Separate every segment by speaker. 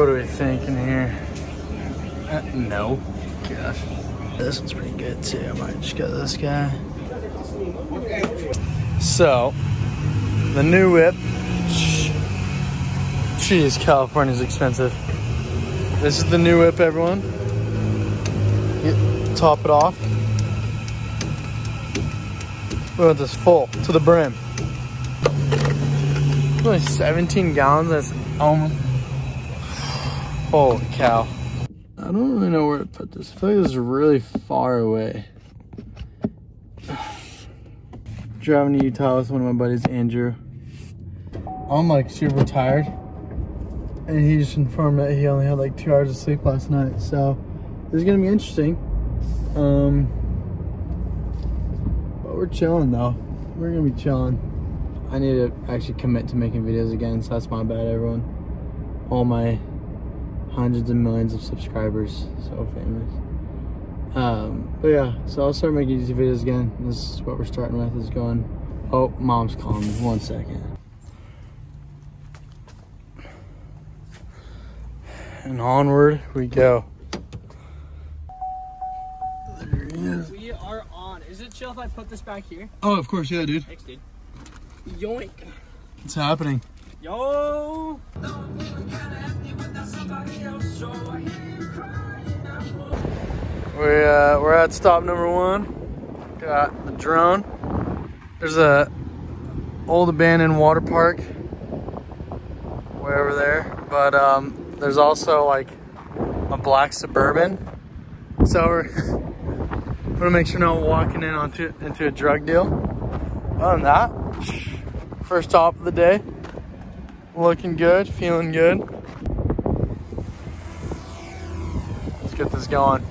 Speaker 1: what are we thinking here? Uh, no. Gosh. This one's pretty good too. I might just go this guy. So, the new whip. Jeez, California's expensive. This is the new whip, everyone. Get, top it off. We want this full to the brim. Only 17 gallons. That's almost. Holy cow. I don't really know where to put this. I feel like this is really far away. Driving to Utah with one of my buddies, Andrew. I'm like super tired. And he just informed that he only had like two hours of sleep last night. So this is gonna be interesting. Um, but we're chilling though. We're gonna be chilling. I need to actually commit to making videos again, so that's my bad, everyone. All my hundreds of millions of subscribers, so famous. Um, but yeah, so I'll start making these videos again. This is what we're starting with, is going, oh, mom's calling me, one second. And onward we go. There he is.
Speaker 2: We are on. Is it chill if I put this back here?
Speaker 1: Oh, of course, yeah, dude.
Speaker 2: Thanks, dude. Yoink.
Speaker 1: It's happening.
Speaker 2: Yo.
Speaker 1: We, uh, we're at stop number one. Got the drone. There's a old abandoned water park way over there. But um, there's also like a black Suburban. So we're gonna make sure not walking in onto into a drug deal. Other than that, first stop of the day. Looking good, feeling good. Let's get this going.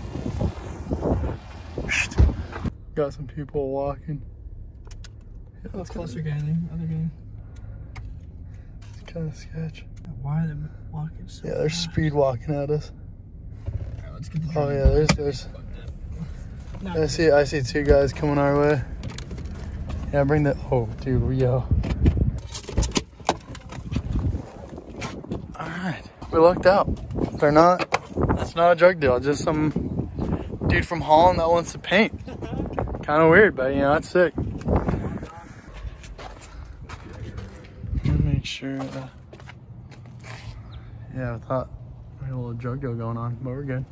Speaker 1: Got some people walking. Yeah,
Speaker 2: What's closer gang? Eh? Other gang.
Speaker 1: It's kind of sketch.
Speaker 2: Why are they walking so
Speaker 1: Yeah, they're speed walking at us.
Speaker 2: Alright, let's get the
Speaker 1: Oh yeah, there's there's. I see I see two guys coming our way. Yeah, bring the. Oh, dude, we go. All right, we lucked out. They're not. That's not a drug deal. Just some dude from Holland that wants to paint. Kind of weird, but you know, that's sick. Make sure. Yeah, I thought we had a little drug deal going on, but we're good.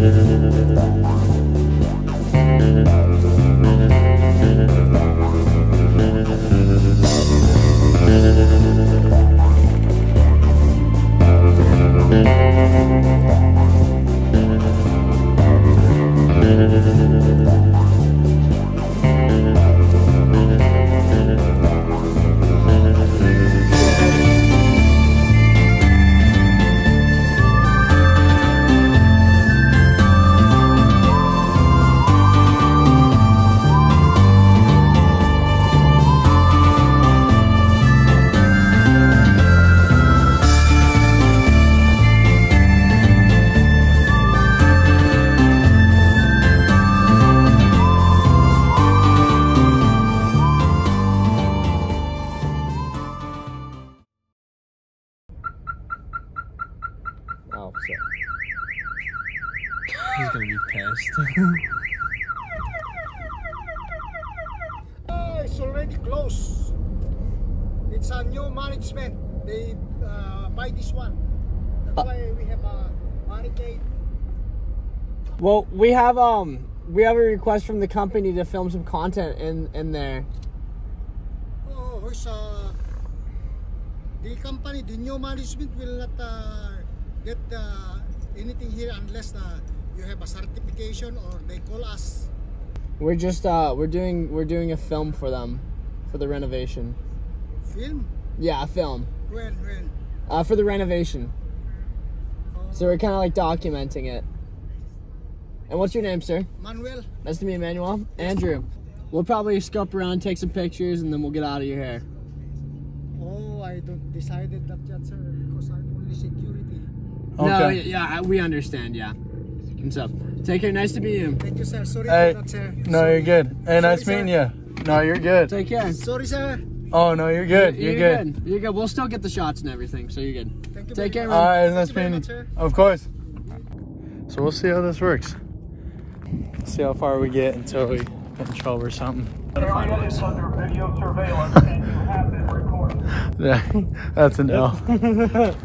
Speaker 1: Mm-hmm.
Speaker 2: He's gonna be pissed.
Speaker 3: Uh, it's already closed. It's a new management. They uh, buy this one. That's why we have a barricade.
Speaker 4: Well, we have um we have a request from the company to film some content in in there.
Speaker 3: Oh, who's uh, the company, the new management will not uh, get uh, anything here unless uh, you have a certification or they call us.
Speaker 4: We're just uh we're doing we're doing a film for them for the renovation.
Speaker 3: Film?
Speaker 4: Yeah, a film.
Speaker 3: When, when?
Speaker 4: Uh for the renovation. So we're kind of like documenting it. And what's your name, sir?
Speaker 3: Manuel?
Speaker 4: Nice to meet you, Emmanuel. Andrew. We'll probably scope around, take some pictures, and then we'll get out of your hair.
Speaker 3: Oh, I don't decided that yet, sir, because I'm only security.
Speaker 4: No, yeah, we understand, yeah. What's up? Take care. Nice to meet you.
Speaker 3: Thank you, sir. Sorry
Speaker 1: Hey,
Speaker 3: for that, sir.
Speaker 1: Uh, no, you're good. Hey, nice
Speaker 3: Sorry,
Speaker 1: meeting you. No, you're good.
Speaker 4: Take care.
Speaker 3: Sorry, sir.
Speaker 1: Oh, no, you're good. You're, good.
Speaker 4: You're good. We'll still get the shots and everything, so you're good.
Speaker 3: Thank you
Speaker 4: Take
Speaker 3: very
Speaker 4: care,
Speaker 3: much.
Speaker 1: All right, nice meeting you.
Speaker 3: sir.
Speaker 1: Of course. So we'll see how this works. See how far we get until we get in trouble or something.
Speaker 5: area is under video surveillance and you have been recorded.
Speaker 1: Yeah, that's an L.